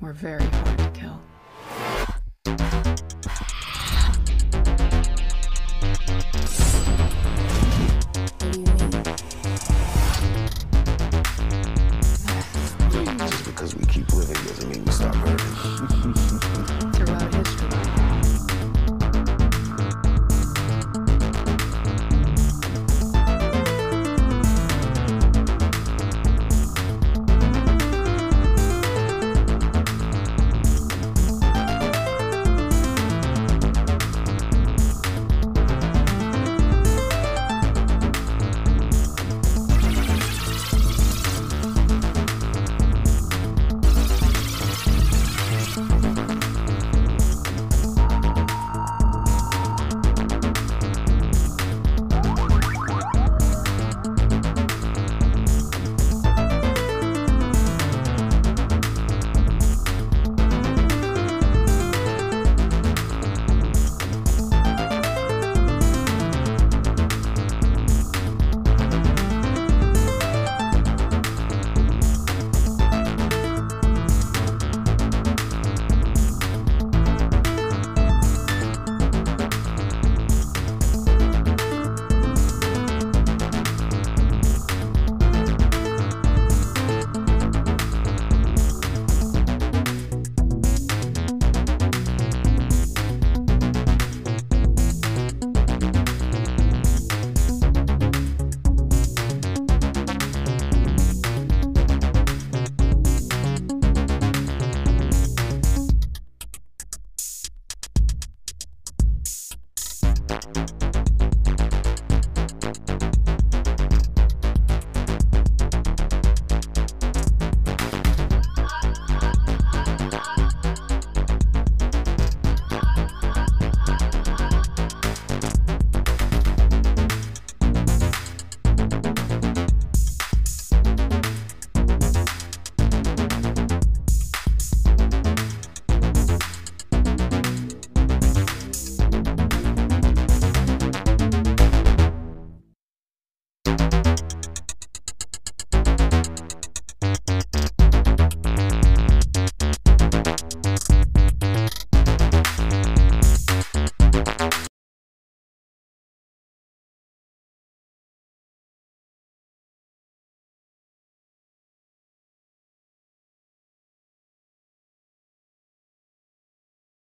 were very hard to kill.